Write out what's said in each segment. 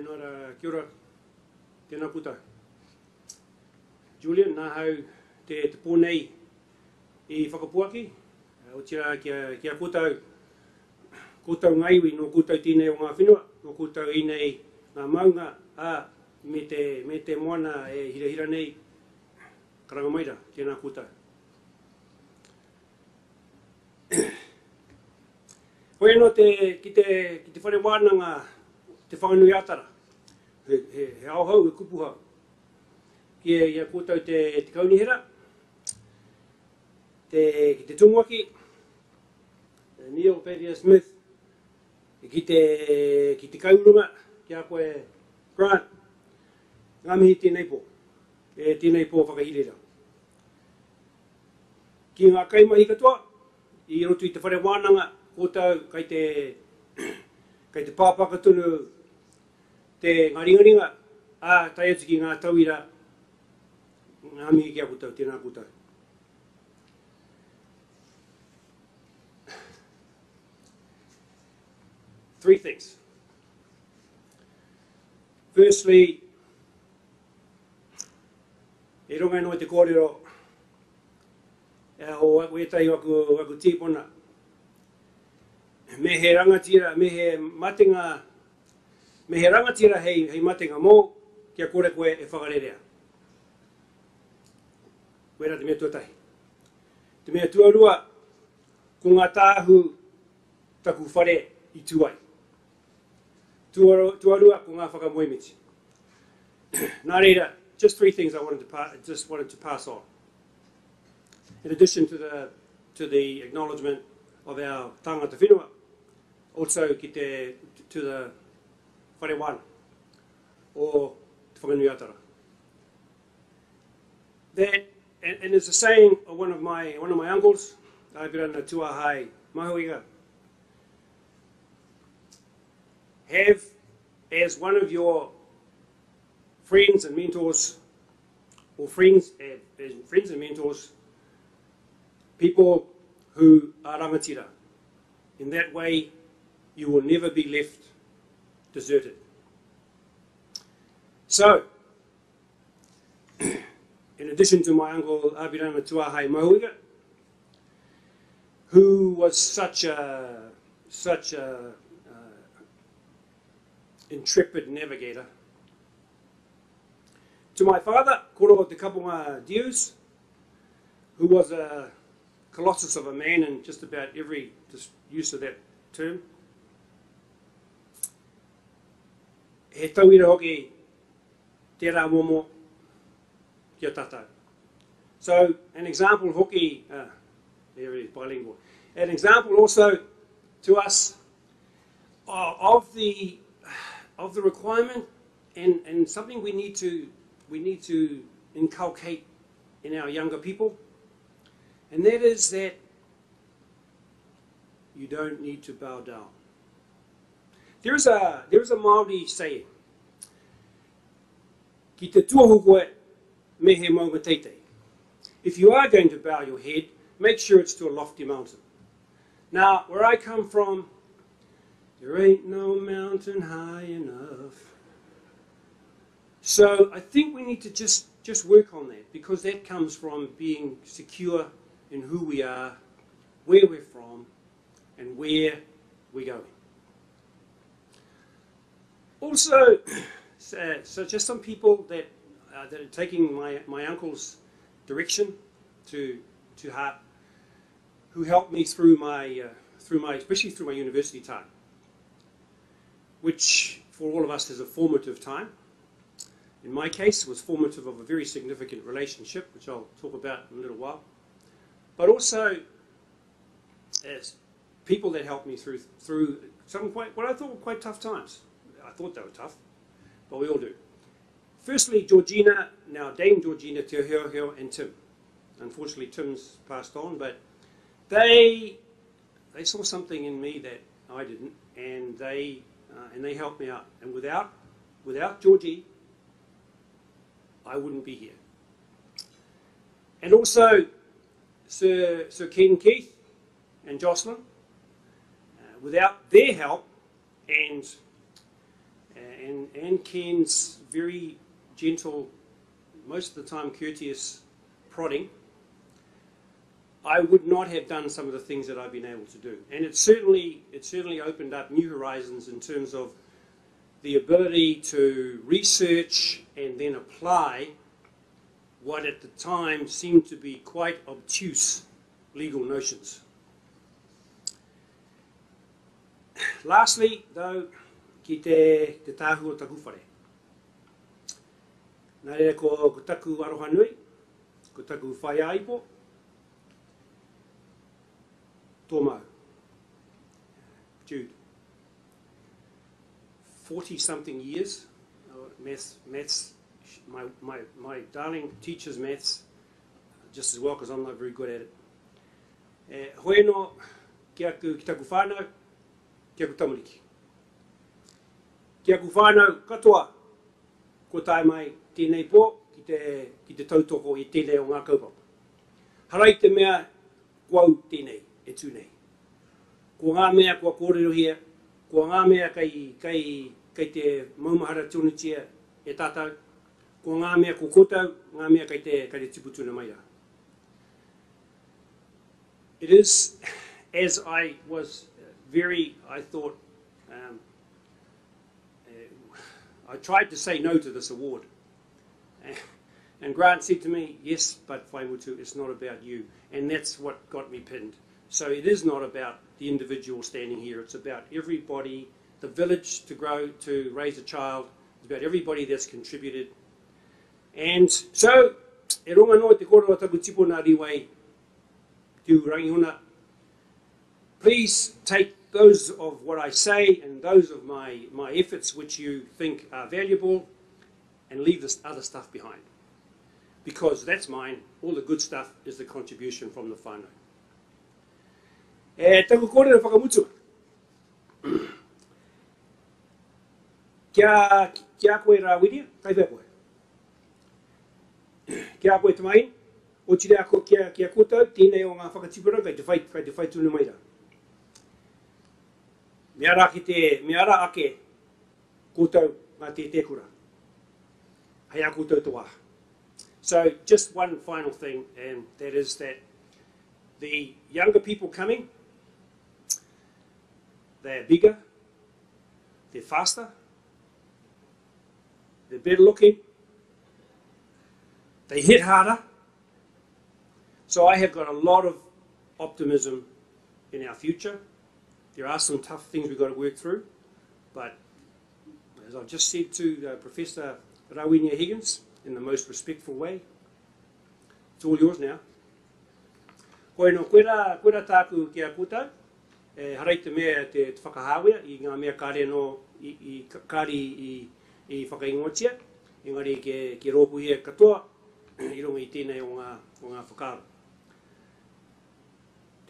Whenora, kia ora, tēnā puta. Julian, nā hau te te pōnei i whakapuaki. Uh, o tira kia, kia kōtau, kōtau ngaiwi no kōtau tēnei o ngā whenua, no kōtau i nei ngā maunga, a me te, me te moana e hirahira nei, karangamaira, tēnā kōtau. Hoi no te, ki te, ki te whare wānanga, te whanganui atara. He, he, he au hau, he kupu hau. Ki e ia kūtau te, te kaunihera, te, ki te tungwaki, Neil Pedia Smith, ki te, ki te kaurunga, ki a koe Grant, ngā mihi tēnei pō, e tēnei pō whakahirera. Ki ngā kaimahi katoa, i rotu i te whare wānanga, kōtau kai te, kai te pāpaka tunu te ngaringaringa, a tai atu ki ngā tauira, ngā mihi ki a kutau, tēnā kutau. Three things. Firstly, e ronga no te kōrero, e o wetai waku, waku tīpona, me he rangatira, me he matenga, me he rangatira hei, hei matenga mō, kia kore koe e whakarerea. Koera te mea tuatahi. Te mea tuarua, ko ngā tāhu taku whare i tuai. Tuarua, tuarua ko ngā whakamoemiti. Nā reira, just three things I wanted to, pa just wanted to pass on. In addition to the, to the acknowledgement of our tangata whenua, also ki te, to the whare wana, o te whanganui atara. That, and, and there's a saying of one of my, one of my uncles, Apirana Tuahae Mahuika, have as one of your friends and mentors, or friends, eh, as friends and mentors, people who are rangatira. In that way, you will never be left deserted. So, in addition to my uncle Apirana Tuahae Mahuika, who was such a such a uh, intrepid navigator, to my father, Koro Te Kapunga Dewes, who was a colossus of a man in just about every use of that term. Momo. So, an example hoki, uh, there it is, bilingual. An example also to us of the of the requirement and, and something we need to we need to inculcate in our younger people, and that is that you don't need to bow down. There's a there's a Maori saying. If you are going to bow your head, make sure it's to a lofty mountain. Now, where I come from, there ain't no mountain high enough. So I think we need to just, just work on that because that comes from being secure in who we are, where we're from, and where we're going. Also, so, so just some people that, uh, that are taking my, my uncle's direction to, to heart, who helped me through my, uh, through my, especially through my university time, which for all of us is a formative time. In my case, was formative of a very significant relationship, which I'll talk about in a little while. But also, as people that helped me through through some quite what I thought were quite tough times. I thought they were tough, but we all do. Firstly, Georgina, now Dame Georgina Te Heuheu and Tim. Unfortunately, Tim's passed on, but they they saw something in me that I didn't, and they uh, and they helped me out. And without without Georgie, I wouldn't be here. And also, Sir, Sir Ken Keith and Jocelyn, uh, without their help and and, and Ken's very gentle, most of the time courteous prodding, I would not have done some of the things that I've been able to do. And it certainly, it certainly opened up new horizons in terms of the ability to research and then apply what at the time seemed to be quite obtuse legal notions. Lastly, though, ki te, te tāhu o taku whare. Nā rea ko, ko taku aroha nui, ko taku whai aipo, tō mau. Jude. 40 something years, uh, maths, maths my, my, my darling teaches maths just as well because I'm not very good at it. E, hoi no ki aku ki taku whānau, ki aku tamariki. Kia ku whānau katoa, ko tai mai tēnei pō ki te, ki te tautoko i tēnei o ngā kaupapa. Harai te mea kuau tēnei, e tūnei. Ko ngā mea kua kōrerohia, ko ngā mea kai, kai, kai te maumahara tūnutia e tātau, ko ngā mea ko kotau, ngā mea kai te, kai te tiputuna mai rā. It is, as I was very, I thought, I tried to say no to this award. Eh, and Grant said to me, yes, but Whaimutu, it's not about you. And that's what got me pinned. So it is not about the individual standing here. It's about everybody, the village to grow, to raise a child. It's about everybody that's contributed And so, e ronga noa te koro taku tipo nā riwai please take those of what I say and those of my, my efforts which you think are valuable and leave this other stuff behind. Because that's mine, all the good stuff is the contribution from the whānau. E taku kore na whakamutu. kia, kia koe rā wiria, kai whea koe kia koe te o tira ako kia, kia kota, tēnei o ngā whakatipura, kai te whai, kai te whai mai rā. Me ara ki te, me ara ake, koutou te te kura. Hei a koutou wā. So, just one final thing, and that is that the younger people coming, they're bigger, they're faster, they're better looking, They hit harder. So I have got a lot of optimism in our future. There are some tough things we've got to work through, but as I've just said to uh, Professor Rawinia Higgins in the most respectful way, it's all yours now. Koe no koera, koera tāku ki a kutau, e harai te mea te, whakahāwea i ngā mea kāre no i, i kāri i, i whakaingotia, engari ke, ke rōpu hea katoa, i runga i tēnei o ngā, o ngā whakaro.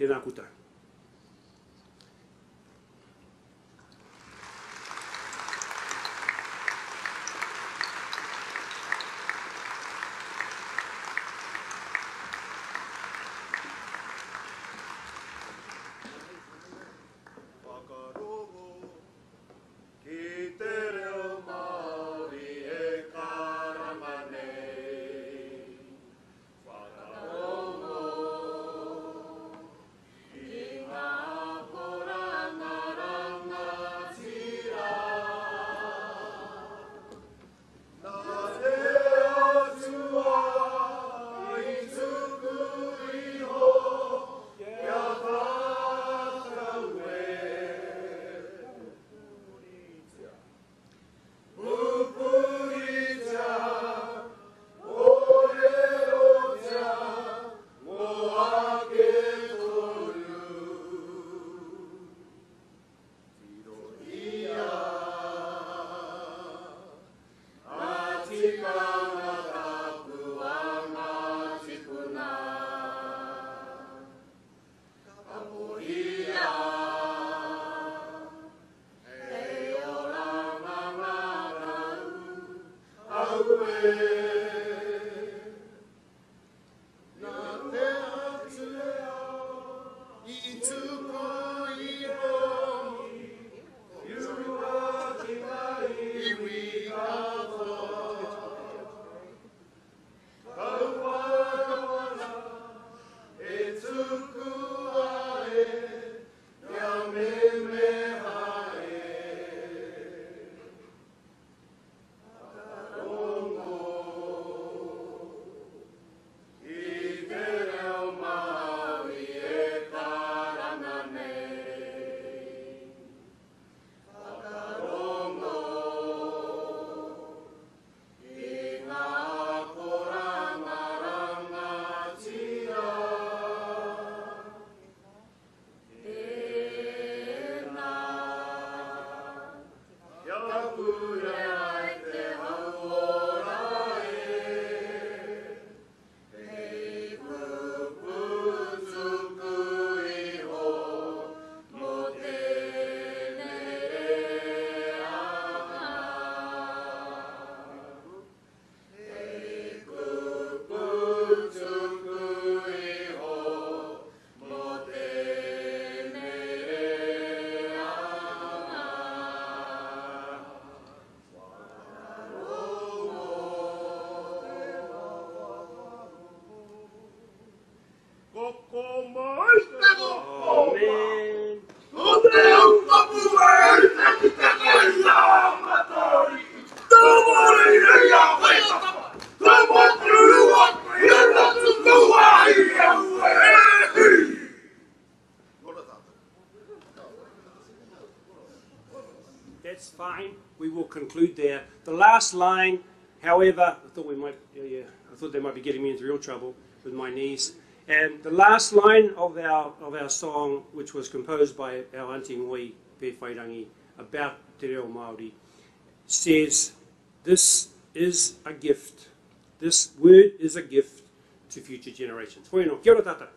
Tēnā kuta. Conclude there. The last line, however, I thought we might, yeah, yeah, I thought they might be getting me into real trouble with my knees. And the last line of our of our song, which was composed by our auntie Ngoi Pewhairangi about Te Reo Māori, says, "This is a gift. This word is a gift to future generations." Bueno, kia ora.